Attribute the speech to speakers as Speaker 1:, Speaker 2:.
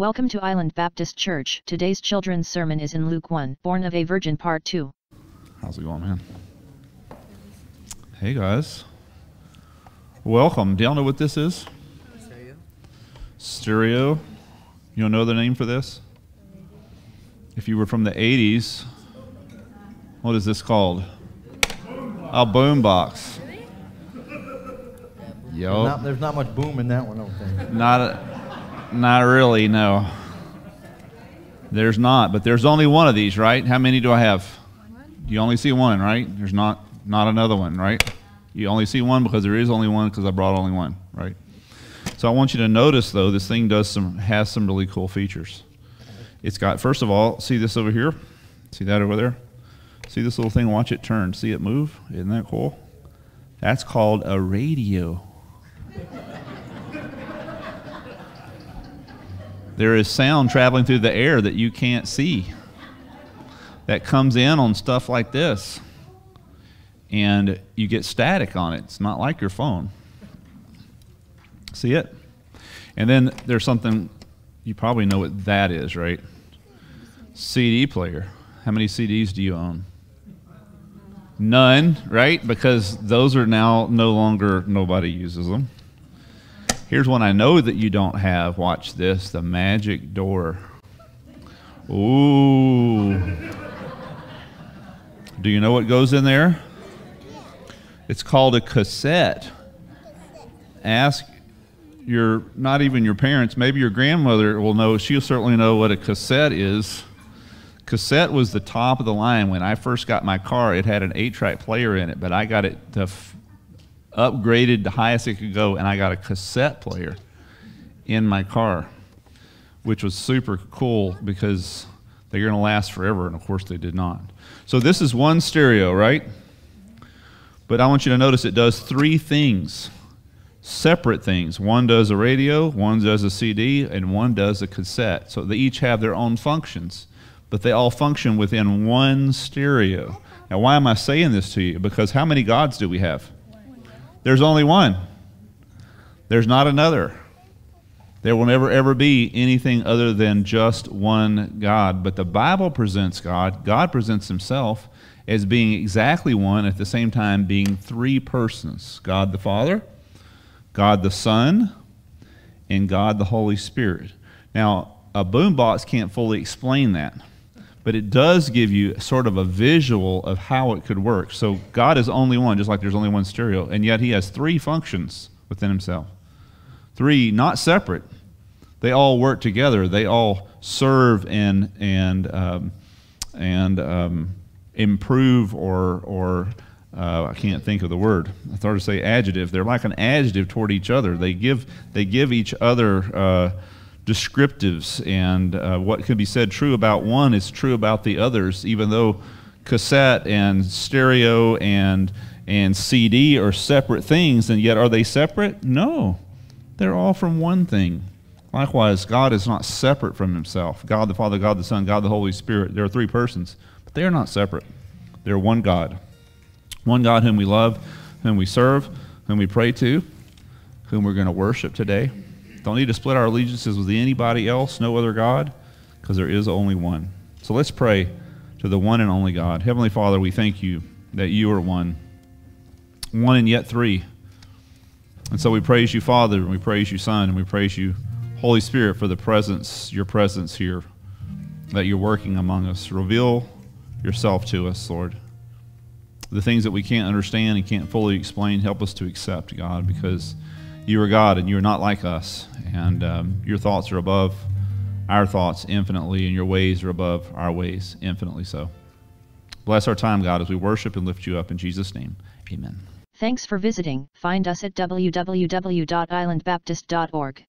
Speaker 1: Welcome to Island Baptist Church. Today's children's sermon is in Luke 1, Born of a Virgin Part 2.
Speaker 2: How's it going, man? Hey, guys. Welcome. Do y'all know what this is? Stereo. Stereo. You don't know the name for this? If you were from the 80s, what is this called? A boom box. Yo.
Speaker 3: Not, there's not much boom in that one, I don't think.
Speaker 2: Not, a, not really, no. There's not, but there's only one of these, right? How many do I have? You only see one, right? There's not not another one, right? You only see one because there is only one because I brought only one, right? So I want you to notice though, this thing does some has some really cool features. It's got first of all, see this over here? See that over there? See this little thing? Watch it turn. See it move? Isn't that cool? That's called a radio. There is sound traveling through the air that you can't see that comes in on stuff like this. And you get static on it. It's not like your phone. See it? And then there's something, you probably know what that is, right? CD player. How many CDs do you own? None, right? Because those are now no longer, nobody uses them. Here's one I know that you don't have. Watch this the magic door. Ooh. Do you know what goes in there? It's called a cassette. Ask your, not even your parents, maybe your grandmother will know, she'll certainly know what a cassette is. Cassette was the top of the line. When I first got my car, it had an eight track player in it, but I got it to upgraded the highest it could go, and I got a cassette player in my car, which was super cool because they're going to last forever, and of course they did not. So this is one stereo, right? But I want you to notice it does three things, separate things. One does a radio, one does a CD, and one does a cassette. So they each have their own functions, but they all function within one stereo. Now, why am I saying this to you? Because how many gods do we have? There's only one. There's not another. There will never ever be anything other than just one God. But the Bible presents God, God presents Himself as being exactly one, at the same time being three persons God the Father, God the Son, and God the Holy Spirit. Now, a boombox can't fully explain that but it does give you sort of a visual of how it could work. So God is only one, just like there's only one stereo, and yet He has three functions within Himself. Three, not separate. They all work together. They all serve and and um, and um, improve or or uh, I can't think of the word. I thought to say adjective. They're like an adjective toward each other. They give they give each other. Uh, descriptives, and uh, what can be said true about one is true about the others, even though cassette and stereo and and CD are separate things, and yet are they separate? No, they're all from one thing. Likewise, God is not separate from Himself. God the Father, God the Son, God the Holy Spirit. There are three persons, but they are not separate. They're one God. One God whom we love, whom we serve, whom we pray to, whom we're going to worship today. Don't need to split our allegiances with anybody else, no other God, because there is only one. So let's pray to the one and only God. Heavenly Father, we thank you that you are one, one and yet three. And so we praise you, Father, and we praise you, Son, and we praise you, Holy Spirit, for the presence, your presence here, that you're working among us. Reveal yourself to us, Lord. The things that we can't understand and can't fully explain, help us to accept, God, because you are God and you are not like us. And um, your thoughts are above our thoughts infinitely, and your ways are above our ways infinitely so. Bless our time, God, as we worship and lift you up in Jesus' name. Amen.
Speaker 1: Thanks for visiting. Find us at www.islandbaptist.org.